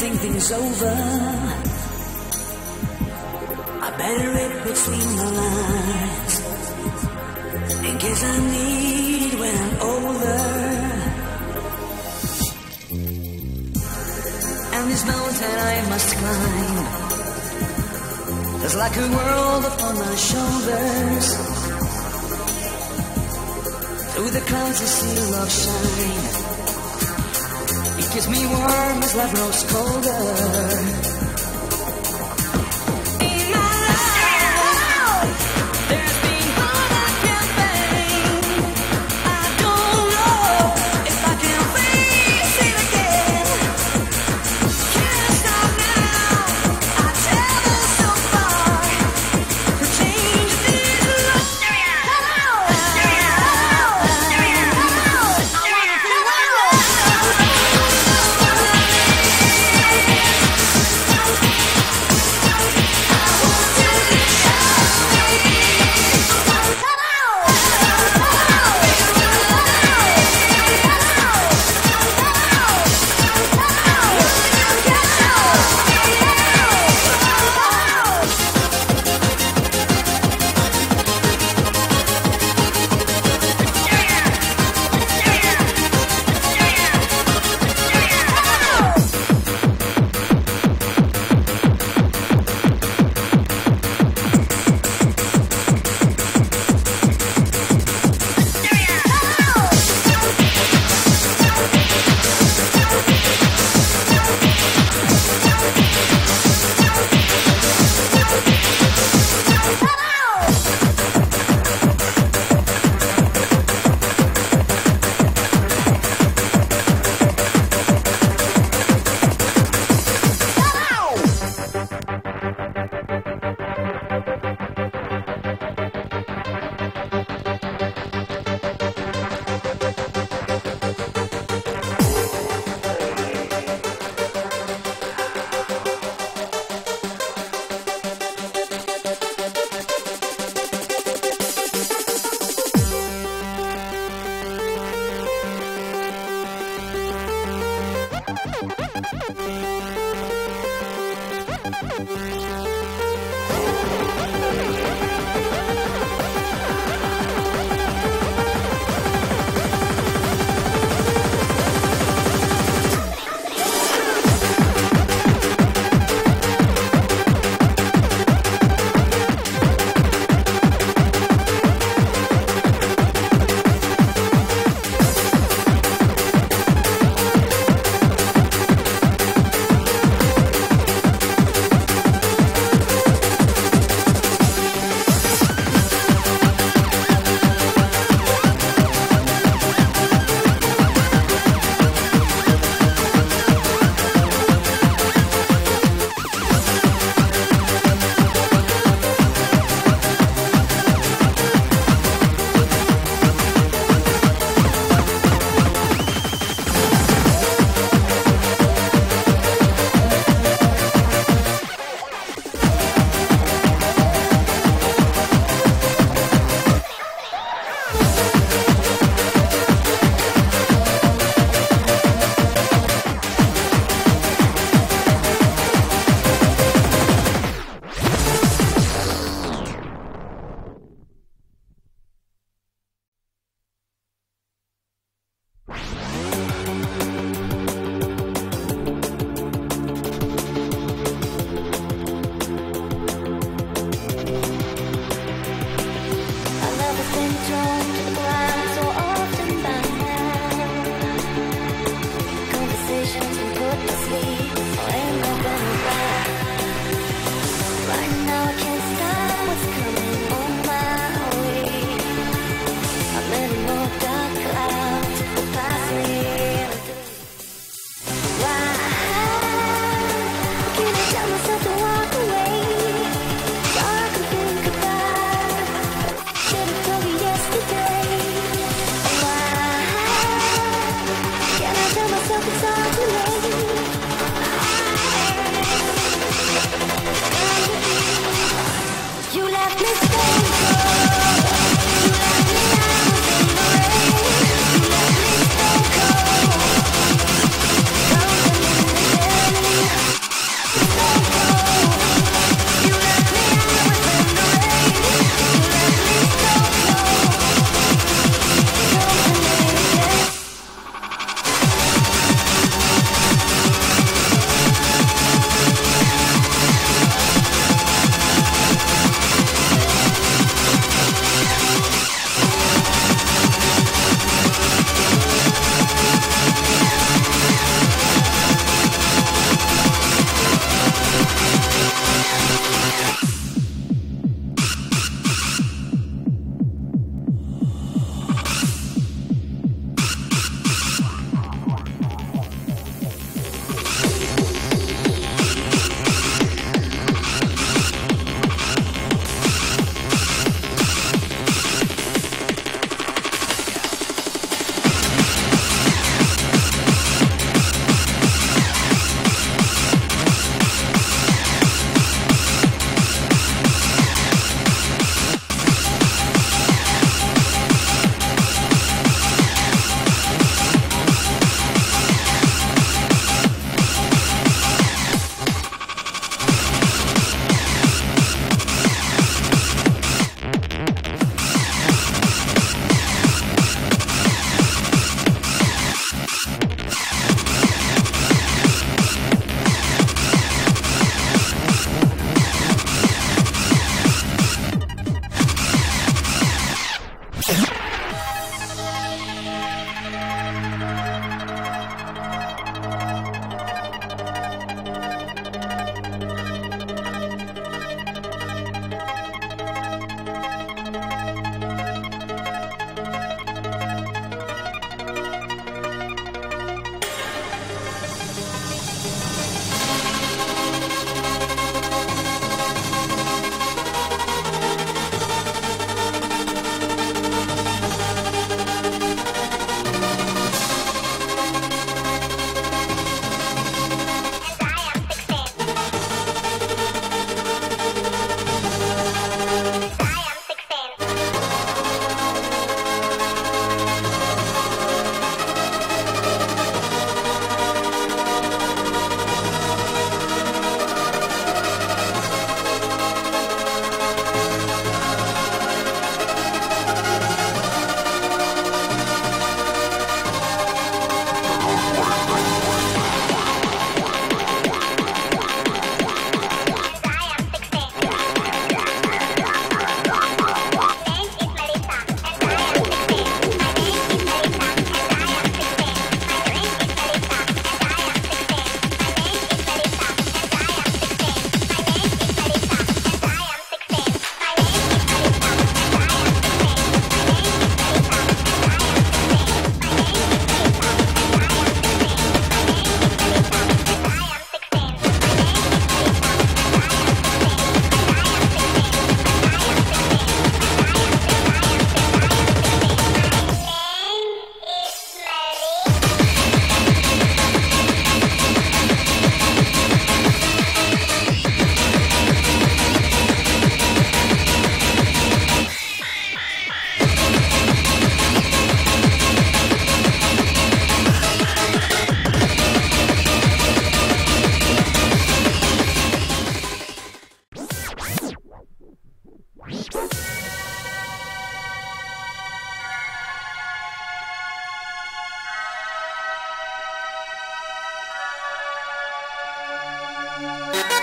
think things over. I better read between the lines. In case I need it when I'm older. And this mountain I must climb. There's like a world upon my shoulders. Through the clouds I see love shine. Keeps me warm as love grows colder.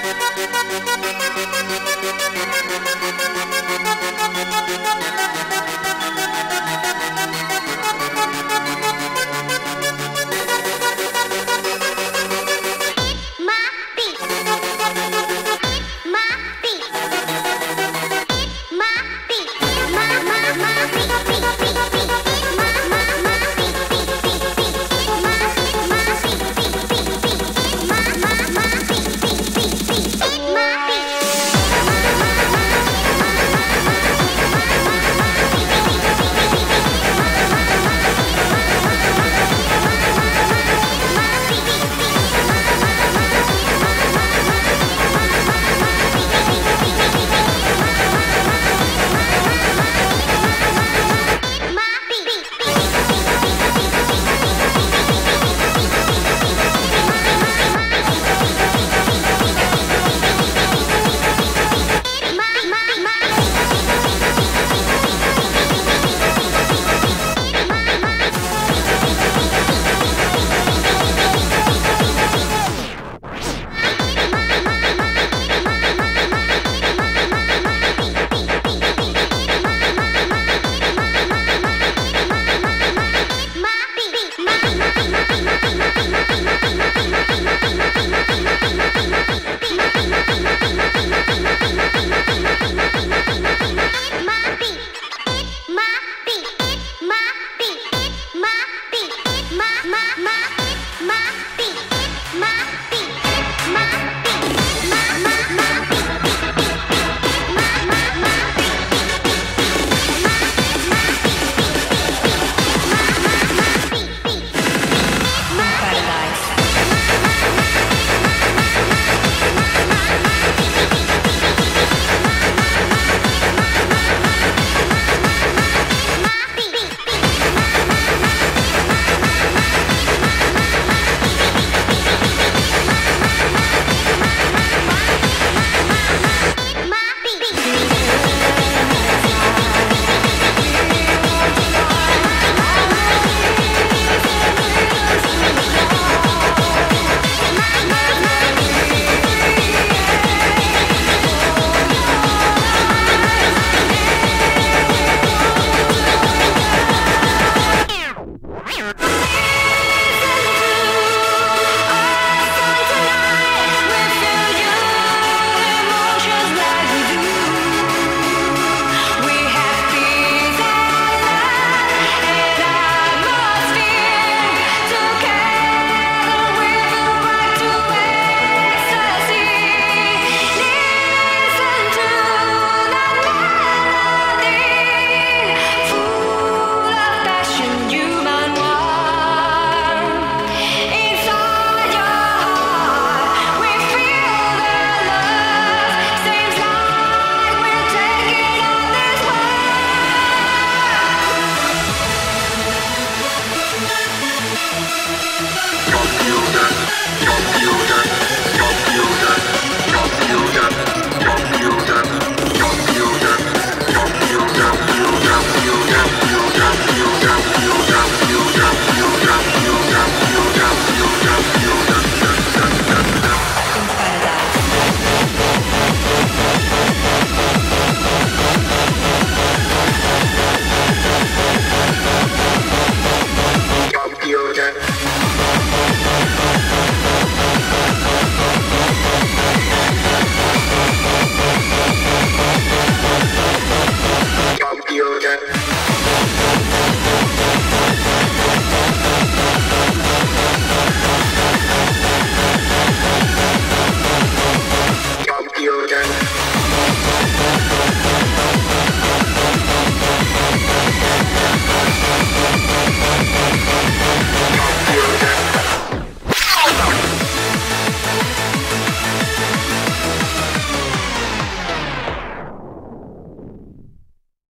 Thank you.